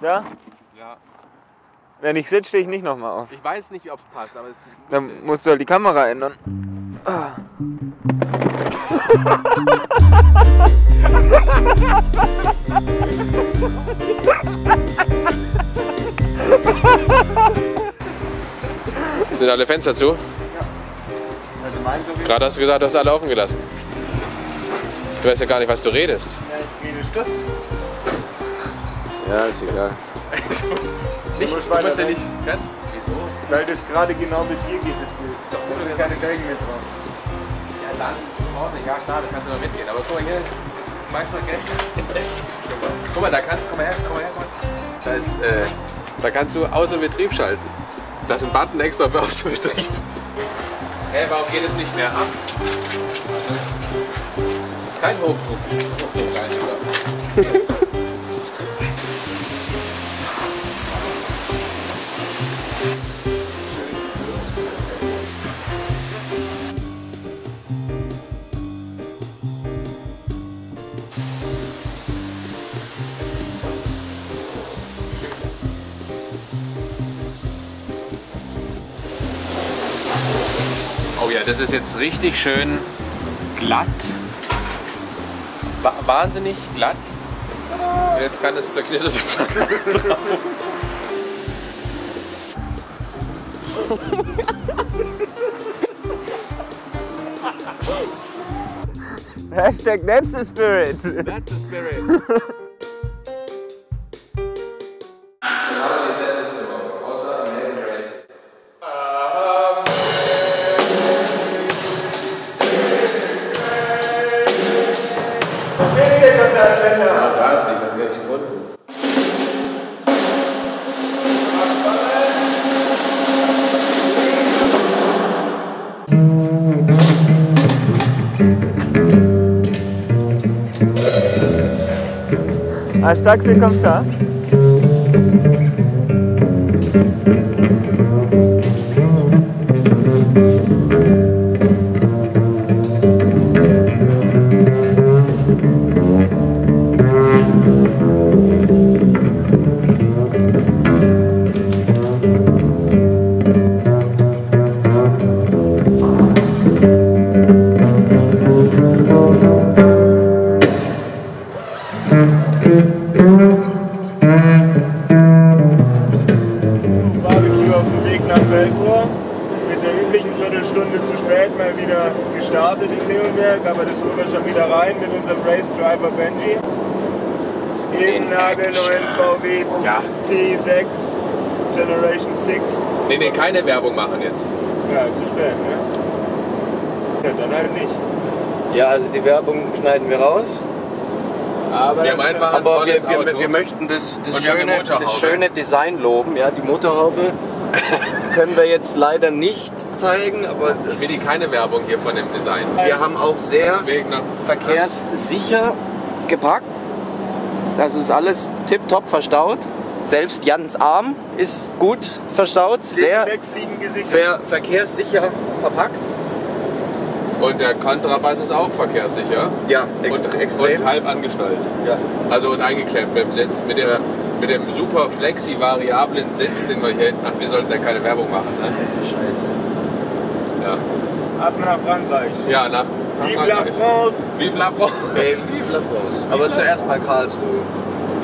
Da? Ja. Wenn ich sitze, stehe ich nicht nochmal auf. Ich weiß nicht, ob es passt, aber es Dann musst du halt die Kamera ändern. Ah. Sind alle Fenster zu? Also auf jeden Gerade hast du gesagt, du hast alle offen gelassen. Du weißt ja gar nicht, was du redest. Fall. Ich rede Schluss. Ja, ist egal. nicht, musst du musst ja nicht. Ganz? Wieso? Weil das gerade genau bis hier geht, das Bild. doch Da sind keine Felgen mit drauf. Ja, dann vorne. Ja, klar, da kannst du mal mitgehen. Aber guck mal hier, jetzt schmeiß mal Geld. guck mal, da kann, komm mal her, komm mal her. Da ist, äh, da kannst du außer Betrieb schalten. Da ist ein Button extra für außer Betrieb. Hä, warum geht es nicht mehr ab? Das ist kein Hochdruck. Oh ja, das ist jetzt richtig schön glatt. Wa wahnsinnig glatt. Und jetzt kann das zerknitterte Plakat drauf. Hashtag that's the spirit. That's the spirit. Da ist die, hab ich gefunden. Als keine Werbung machen jetzt. Ja, zu spät, ne? Ja, dann halt nicht. Ja, also die Werbung schneiden wir raus. Aber Wir haben einfach ein Aber wir, wir, Auto. wir möchten das, das, schöne, das schöne Design loben. Ja, die Motorhaube können wir jetzt leider nicht zeigen, aber Ich will die keine Werbung hier von dem Design. wir haben auch sehr verkehrssicher gepackt. Das ist alles tipptopp verstaut. Selbst Jans Arm ist gut verstaut, sehr ver verkehrssicher verpackt. Und der Kontrabass ist auch verkehrssicher. Ja, extre und, extrem. Und halb angeschnallt. Ja. Also und eingeklemmt mit dem Sitz. Mit dem, mit dem super flexi-variablen Sitz, den wir hier hinten. Ach, wir sollten da keine Werbung machen, ne? Scheiße. Ja. Ab nach Frankreich. Ja, nach Vive la. France! Vive la France! Vive la France. Aber zuerst mal Karlsruhe.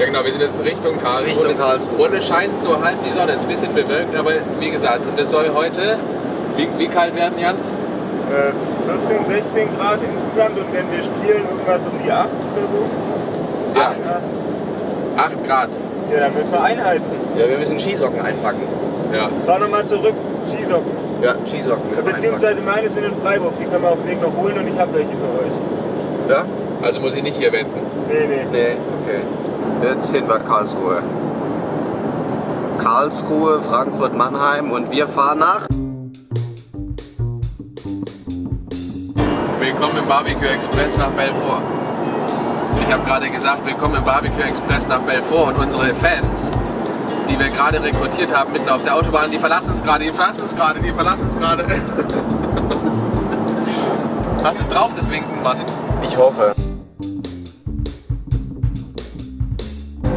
Ja genau, wir sind jetzt Richtung Karlsruhe. Richtung Es- Karlsruhe. Und es scheint so halb die Sonne, es ist ein bisschen bewölkt, aber wie gesagt, und es soll heute, wie, wie kalt werden, Jan? Äh, 14, 16 Grad insgesamt und wenn wir spielen, irgendwas um die 8 oder so. Acht. Ja, 8 Grad. ja dann müssen wir einheizen. Ja, wir müssen Skisocken einpacken. Ja. Fahr nochmal zurück, Skisocken. Ja, Skisocken Beziehungsweise meine sind in Freiburg, die können wir auf dem Weg noch holen und ich habe welche für euch. einpacken. Ja? Also muss ich nicht hier wenden. Nee, nee. Nee, okay. Jetzt hin wir Karlsruhe. Karlsruhe, Frankfurt, Mannheim und wir fahren nach. Willkommen im Barbecue Express nach Belfort. Ich habe gerade gesagt, willkommen im Barbecue Express nach Belfort und unsere Fans, die wir gerade rekrutiert haben mitten auf der Autobahn, die verlassen es gerade, die verlassen es gerade, die verlassen es gerade. Hast du es drauf, das Winken, Martin? Ich hoffe.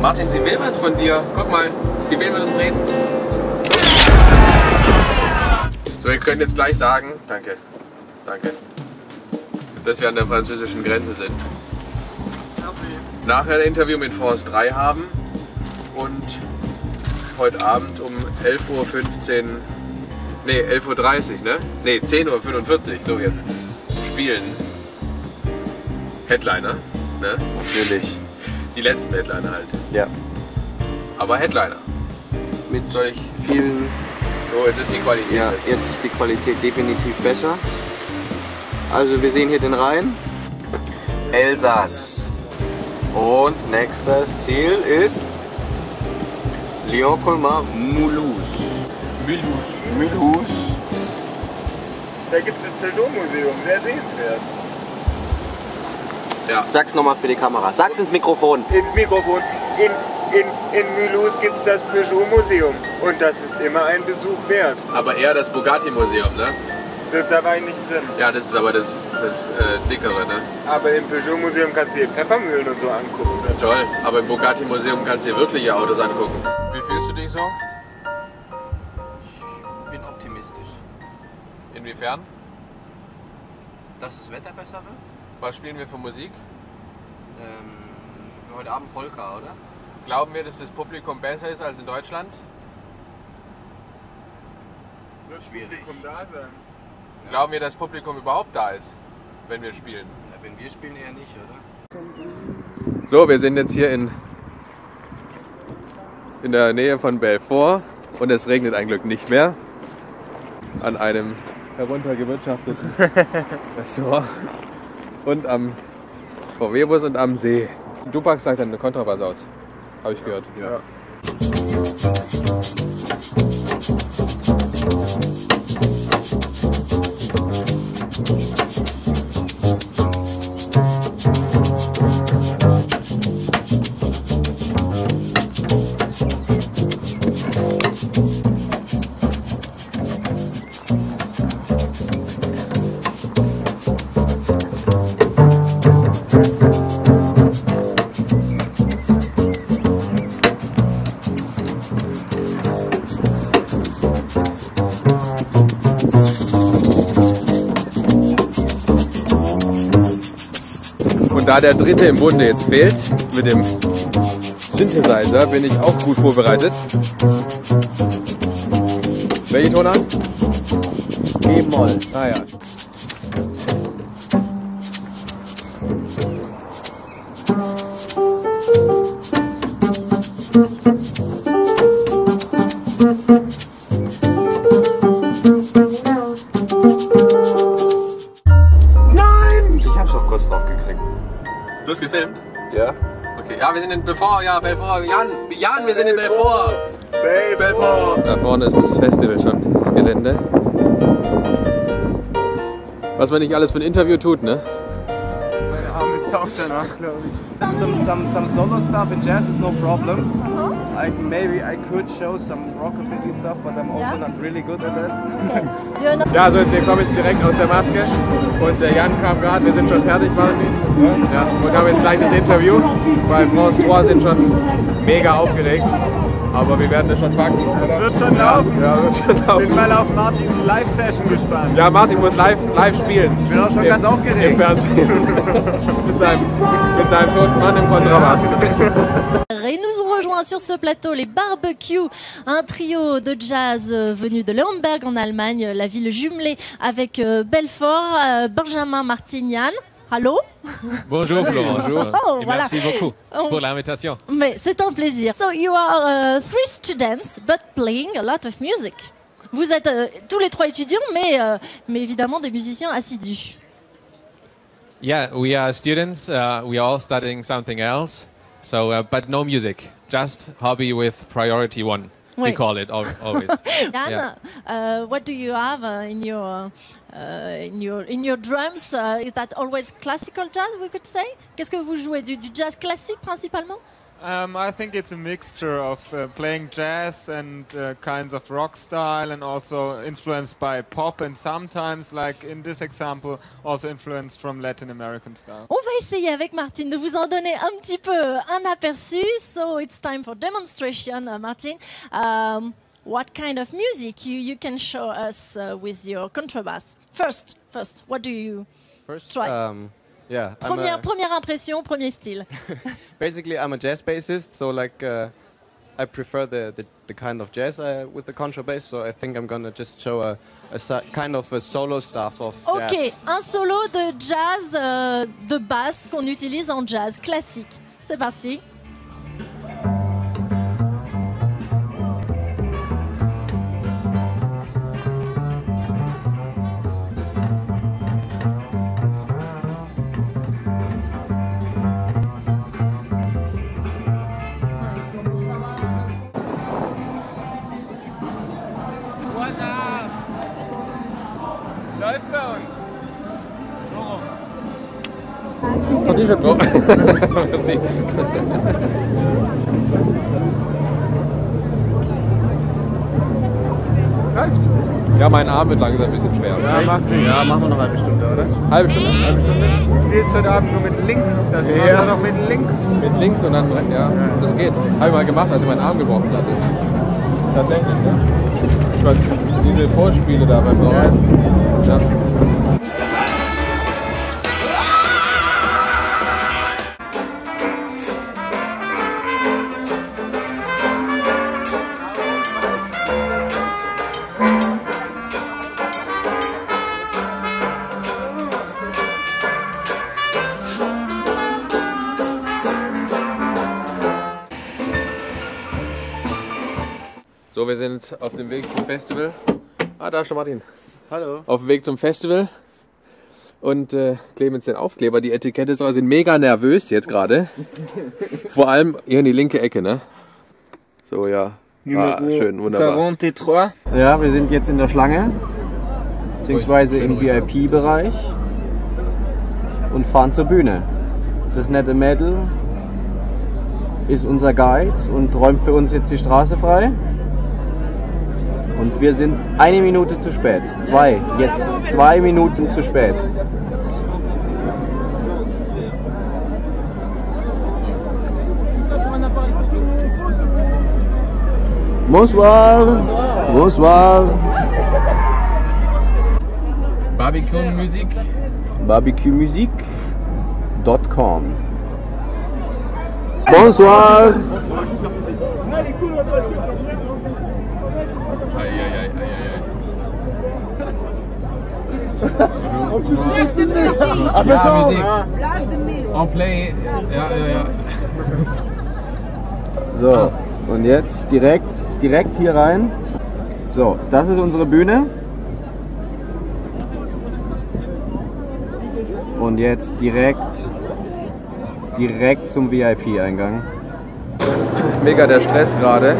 Martin, sie will was von dir. Guck mal, die will mit uns reden. So, wir können jetzt gleich sagen, danke, danke, dass wir an der französischen Grenze sind. Nachher ein Interview mit France 3 haben und heute Abend um 11.15 Uhr, nee, 11.30 Uhr, ne? Nee, 10.45 Uhr, so jetzt, spielen. Headliner, ne? Natürlich. Die letzten Headliner halt. Ja. Aber Headliner. Mit Soll ich, vielen. so, jetzt ist die Qualität. Ja, jetzt ist die Qualität definitiv besser. Also wir sehen hier den Rhein. Elsass. Und nächstes Ziel ist Lyon-Colmar Mulhouse. Mulhouse. Mulhouse. Da gibt es das Peugeot-Museum, sehr sehenswert. Ja. Sag's nochmal für die Kamera. Sag's ins Mikrofon. Ins Mikrofon. In, in, in Mulhouse gibt es das Peugeot-Museum. Und das ist immer ein Besuch wert. Aber eher das Bugatti-Museum, ne? Das, da war ich nicht drin. Ja, das ist aber das, das äh, dickere, ne? Aber im Peugeot-Museum kannst du dir Pfeffermühlen und so angucken. Toll. Aber im Bugatti-Museum kannst du dir wirkliche Autos angucken. Wie fühlst du dich so? Ich bin optimistisch. Inwiefern? Dass das Wetter besser wird? Was spielen wir für Musik? Ähm, heute Abend Polka, oder? Glauben wir, dass das Publikum besser ist als in Deutschland? Wird Schwierig. Publikum da sein. Glauben wir, dass das Publikum überhaupt da ist, wenn wir spielen? Ja, wenn wir spielen eher nicht, oder? So, wir sind jetzt hier in, in der Nähe von Belfort und es regnet ein Glück nicht mehr. An einem heruntergewirtschafteten Restaurant und am VW-Bus und am See. Du packst gleich deine Kontrabass aus, habe ich gehört. Ja. Und da der dritte im Bunde jetzt fehlt, mit dem Synthesizer, bin ich auch gut vorbereitet. Welche Tonart? E-Moll. Ah ja. Gefilmt? Ja? Okay, ja, wir sind in Belfort, ja, Belfort. Jan, Jan, wir sind in Belfort. Belfort! Da vorne ist das Festival schon, das Gelände. Was man nicht alles für ein Interview tut, ne? Arm ist taucht danach, glaube ich. some some some solo stuff in jazz is no problem. I maybe I could show some rockabilly stuff, but I'm also Yeah. not really good at that. Not Ja, so wir kommen jetzt direkt aus der Maske und der Jan kam gerade, wir sind schon fertig, Valentin. Ja, und haben jetzt gleich das Interview, weil France 3 sind schon mega aufgeregt. Aber wir werden das schon packen. oder? Wird schon laufen. Ja, wird schon laufen. Bin mal auf Martins Live-Session gespannt. Ja, Martin muss live, live spielen. Bin auch schon Im- ganz aufgeregt. Im Fernsehen. mit, seinem, mit seinem toten Mann im Kontrabass. Rejoint sur ce plateau les Barbecue, un trio de jazz euh, venu de Leonberg en Allemagne, la ville jumelée avec euh, Belfort, euh, Benjamin Martignan. Allô? Bonjour Florence. Oh, voilà. Merci beaucoup pour l'invitation. Mais c'est un plaisir. So you are uh, three students, but playing a lot of music. Vous êtes euh, tous les trois étudiants, mais, euh, mais évidemment des musiciens assidus. Yeah, we are students. Uh, we are all studying something else. So, uh, but no music, just hobby with priority one. We call it always. Jan, Yeah. uh, what do you have uh, in your uh, in your in your drums? Uh, is that always classical jazz? We could say. Qu'est-ce que vous jouez du, du jazz classique principalement? Um, I think it's a mixture of uh, playing jazz and uh, kinds of rock style, and also influenced by pop, and sometimes, like in this example, also influenced from Latin American style. On va essayer avec Martine de vous en donner un petit peu un aperçu. So it's time for demonstration, uh, Martin. Um, what kind of music you, you can show us uh, with your contrabass? First, first, what do you First, try? um, yeah. Première, impression, premier style. basically, I'm a jazz bassist, so like uh, I prefer the, the, the kind of jazz uh, with the contrabass. So I think I'm gonna just show a, kind of a solo stuff of Ok, jazz. un solo de jazz euh, de basse qu'on utilise en jazz classique. C'est parti. Oh. Merci. Ja, mein Arm wird langsam ein bisschen schwer. Ja, macht nichts. Ja, machen wir noch eine halbe Stunde, oder? Halbe Stunde? Halbe Stunde. Du spielst heute Abend nur mit links. Das Ja. machen wir noch mit links. Mit links und dann rechts. Ja, das geht. Habe ich mal gemacht, als ich meinen Arm gebrochen hatte. Tatsächlich, ne? Ich meine, diese Vorspiele da beim Bauern. Ja. So, wir sind auf dem Weg zum Festival. Ah, da ist schon Martin. Hallo. Auf dem Weg zum Festival. Und äh, kleben jetzt den Aufkleber. Die Etikette so, sind mega nervös jetzt gerade. Vor allem hier in die linke Ecke, ne? So, ja. Ah, schön, wunderbar. 43. Ja, wir sind jetzt in der Schlange, beziehungsweise im VIP-Bereich und fahren zur Bühne. Das nette Mädel ist unser Guide und räumt für uns jetzt die Straße frei. Und wir sind eine Minute zu spät. Zwei, jetzt zwei Minuten zu spät. Bonsoir. Bonsoir. Barbecue-Musik. barbecuemusique.com. Bonsoir. Ja, Musik. Black the Mill. On play. Ja, ja, ja. So, und jetzt direkt, direkt hier rein. So, das ist unsere Bühne. Und jetzt direkt, direkt zum VIP-Eingang. Mega der Stress gerade.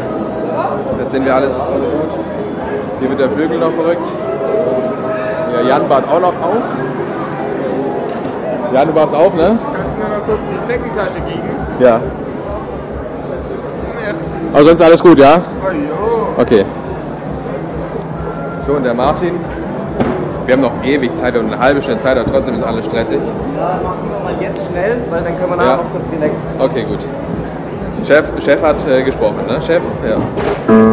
Jetzt sind wir alles. Hier wird der Flügel noch verrückt. Ja, Jan bart auch noch auf. Jan, du warst auf, ne? Kannst du mir mal kurz die Deckentasche geben? Ja. Aber sonst alles gut, ja? Oh jo. Okay. So, und der Martin. Wir haben noch ewig Zeit, wir haben eine halbe Stunde Zeit, aber trotzdem ist alles stressig. Ja, machen wir mal jetzt schnell, weil dann können wir Ja. nachher noch kurz relaxen. Okay, gut. Chef, Chef hat äh, gesprochen, ne? Chef? Ja.